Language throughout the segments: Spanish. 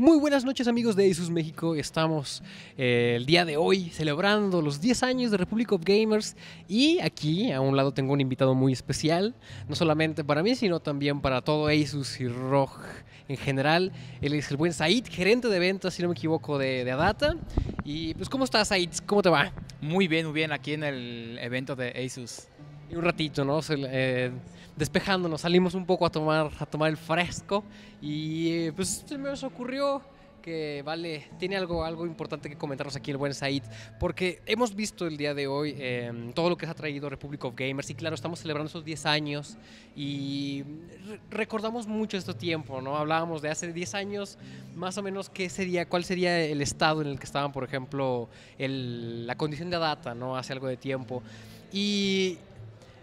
Muy buenas noches amigos de Asus México, estamos eh, el día de hoy celebrando los 10 años de Republic of Gamers y aquí a un lado tengo un invitado muy especial, no solamente para mí sino también para todo Asus y ROG en general. Él es el buen Said, gerente de ventas, si no me equivoco, de, de Adata. Y pues ¿cómo estás Said? ¿Cómo te va? Muy bien, muy bien, aquí en el evento de Asus. Y un ratito, ¿no? Se- eh, despejándonos, salimos un poco a tomar, a tomar el fresco y eh, pues se me ocurrió que vale, tiene algo, algo importante que comentarnos aquí el buen Said, porque hemos visto el día de hoy eh, todo lo que ha traído Republic of Gamers y claro, estamos celebrando esos 10 años y re- recordamos mucho este tiempo, ¿no? Hablábamos de hace 10 años, más o menos qué sería, cuál sería el estado en el que estaban, por ejemplo, el- la condición de data, ¿no? Hace algo de tiempo. Y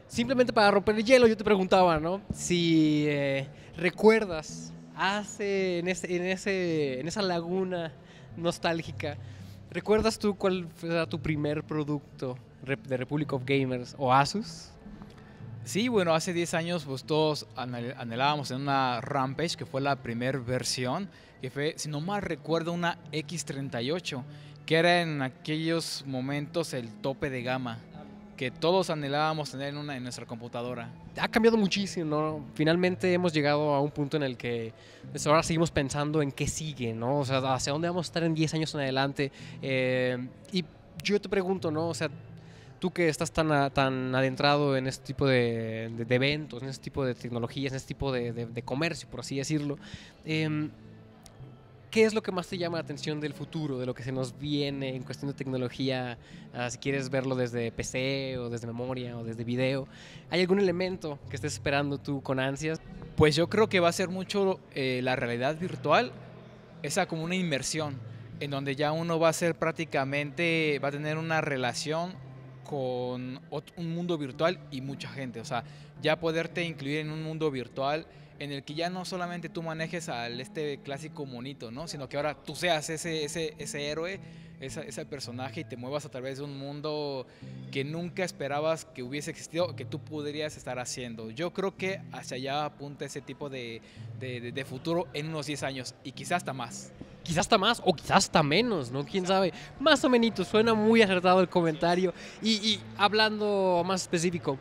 simplemente para romper el hielo, yo te preguntaba, ¿no? Si eh, recuerdas hace en, ese, en, ese, en esa laguna nostálgica, ¿recuerdas tú cuál era tu primer producto de Republic of Gamers o Asus? Sí, bueno, hace 10 años pues todos anhel- anhelábamos en una Rampage, que fue la primera versión, que fue, si no mal recuerdo, una X38, que era en aquellos momentos el tope de gama, que todos anhelábamos tener en, una, en nuestra computadora. Ha cambiado muchísimo, ¿no? Finalmente hemos llegado a un punto en el que pues, ahora seguimos pensando en qué sigue, ¿no? O sea, hacia dónde vamos a estar en 10 años en adelante. Eh, y yo te pregunto, ¿no? O sea, tú que estás tan, tan adentrado en este tipo de, eventos, en este tipo de tecnologías, en este tipo de, comercio, por así decirlo, em, ¿qué es lo que más te llama la atención del futuro, de lo que se nos viene en cuestión de tecnología? Ah, si quieres verlo desde PC o desde memoria o desde video, ¿hay algún elemento que estés esperando tú con ansias? Pues yo creo que va a ser mucho eh, la realidad virtual, esa como una inmersión, en donde ya uno va a ser prácticamente, va a tener una relación con un mundo virtual y mucha gente. O sea, ya poderte incluir en un mundo virtual en el que ya no solamente tú manejes al este clásico monito, ¿no? Sino que ahora tú seas ese, ese, ese héroe, esa- ese personaje y te muevas a través de un mundo que nunca esperabas que hubiese existido, que tú podrías estar haciendo. Yo creo que hacia allá apunta ese tipo de- de futuro en unos 10 años y quizás hasta más. Quizás hasta más o quizás hasta menos, ¿no? ¿Quién sabe? Más o menos, suena muy acertado el comentario. Y, y hablando más específico,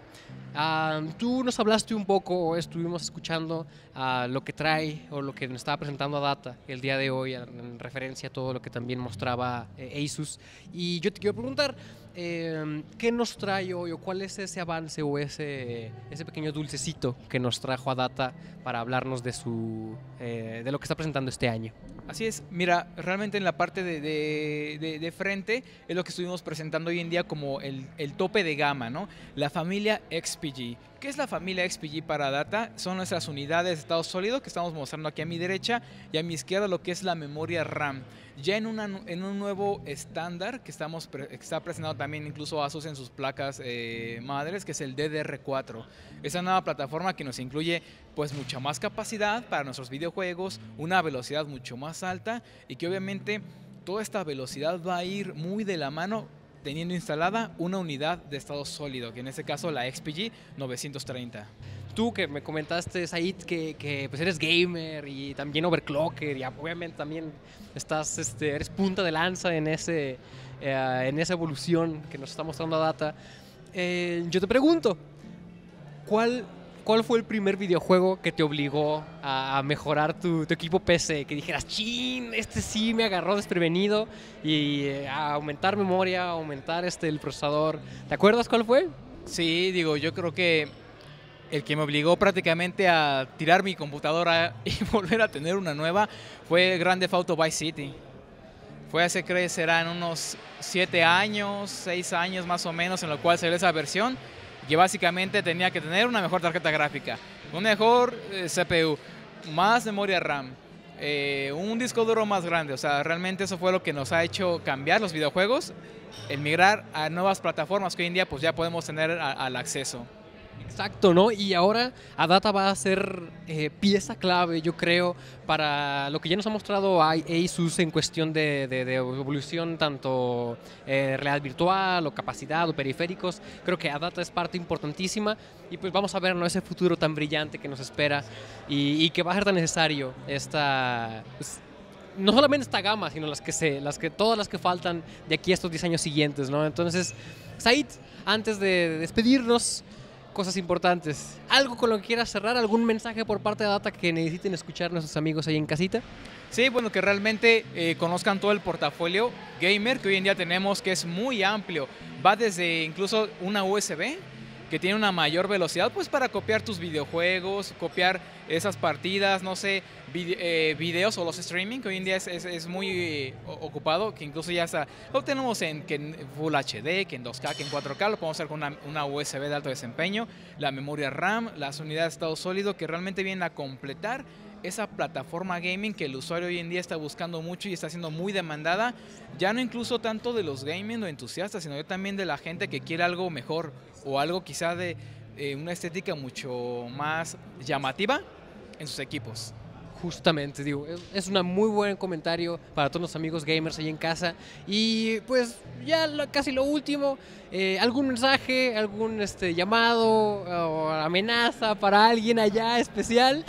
ah, tú nos hablaste un poco, estuvimos escuchando ah, lo que trae o lo que nos estaba presentando a Data el día de hoy en referencia a todo lo que también mostraba eh, Asus. Y yo te quiero preguntar, eh, ¿qué nos trae hoy o cuál es ese avance o ese, ese pequeño dulcecito que nos trajo a Data para hablarnos de, su, eh, de lo que está presentando este año? Así es, mira, realmente en la parte de, de- de- de frente es lo que estuvimos presentando hoy en día como el, el tope de gama, ¿no? La familia XPG. ¿Qué es la familia XPG para Data? Son nuestras unidades de estado sólido que estamos mostrando aquí a mi derecha y a mi izquierda lo que es la memoria RAM. Ya en, una en un nuevo estándar que, estamos que está presentado también incluso Asus en sus placas eh, madres, que es el DDR4. Esa nueva plataforma que nos incluye pues mucha más capacidad para nuestros videojuegos, una velocidad mucho más alta y que obviamente toda esta velocidad va a ir muy de la mano teniendo instalada una unidad de estado sólido, que en este caso la XPG 930. Tú que me comentaste, Said, que, que, pues eres gamer y también overclocker y obviamente también estás, este, eres punta de lanza en, ese, eh, en esa evolución que nos está mostrando Data. Eh, yo te pregunto, ¿cuál, ¿cuál fue el primer videojuego que te obligó a, mejorar tu, equipo PC? Que dijeras, chin, este sí me agarró desprevenido y eh, a aumentar memoria, aumentar este, el procesador. ¿Te acuerdas cuál fue? Sí, digo, yo creo que el que me obligó prácticamente a tirar mi computadora y volver a tener una nueva fue Grand Theft Auto Vice City. Fue hace, creo serán unos 7 años, 6 años más o menos, en lo cual salió esa versión, que básicamente tenía que tener una mejor tarjeta gráfica, un mejor eh, CPU, más memoria RAM, eh, un disco duro más grande. O sea, realmente eso fue lo que nos ha hecho cambiar los videojuegos, el migrar a nuevas plataformas que hoy en día pues ya podemos tener al acceso. Exacto, ¿no? Y ahora Adata va a ser eh, pieza clave, yo creo, para lo que ya nos ha mostrado Asus en cuestión de, evolución, tanto eh, realidad virtual o capacidad o periféricos. Creo que Adata es parte importantísima y pues vamos a ver ¿no? ese futuro tan brillante que nos espera y, y que va a ser tan necesario esta, pues, no solamente esta gama, sino las que se, las que, todas las que faltan de aquí a estos 10 años siguientes, ¿no? Entonces, Said, antes de despedirnos, cosas importantes. ¿Algo con lo que quieras cerrar? ¿Algún mensaje por parte de Data que necesiten escuchar nuestros amigos ahí en casita? Sí, bueno, que realmente eh, conozcan todo el portafolio gamer que hoy en día tenemos, que es muy amplio. Va desde incluso una USB, que tiene una mayor velocidad, pues para copiar tus videojuegos, copiar esas partidas, no sé, eh, videos o los streaming, que hoy en día es, es, muy eh, ocupado, que incluso ya está, lo tenemos en, que en Full HD, que en 2K, que en 4K, lo podemos hacer con una, una, USB de alto desempeño, la memoria RAM, las unidades de estado sólido, que realmente vienen a completar esa plataforma gaming que el usuario hoy en día está buscando mucho y está siendo muy demandada, ya no incluso tanto de los gaming o entusiastas, sino también de la gente que quiere algo mejor o algo quizá de eh, una estética mucho más llamativa en sus equipos. Justamente, digo, es un muy buen comentario para todos los amigos gamers ahí en casa. Y pues ya casi lo último, eh, algún mensaje, algún este, llamado o amenaza para alguien allá especial.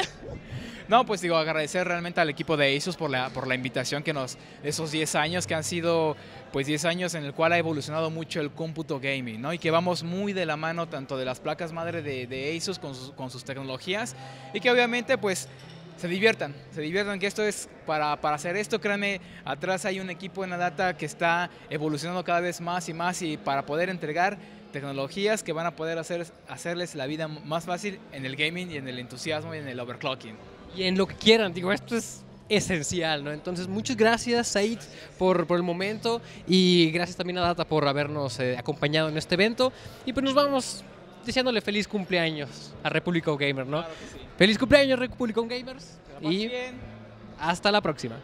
No, pues digo, agradecer realmente al equipo de Asus por la, por la invitación que nos, esos 10 años que han sido pues 10 años en el cual ha evolucionado mucho el cómputo gaming, ¿no? Y que vamos muy de la mano tanto de las placas madre de, de Asus con sus, con sus tecnologías y que obviamente pues se diviertan, se diviertan, que esto es para, para, hacer esto, créanme, atrás hay un equipo en data que está evolucionando cada vez más y más y para poder entregar tecnologías que van a poder hacer, hacerles la vida más fácil en el gaming y en el entusiasmo y en el overclocking y en lo que quieran. Digo, esto es esencial, ¿no? Entonces, muchas gracias, Said, por, por el momento y gracias también a Data por habernos eh, acompañado en este evento. Y pues nos vamos deseándole feliz cumpleaños a Republican Gamer, ¿no? Feliz cumpleaños, Republican Gamers. Y hasta la próxima.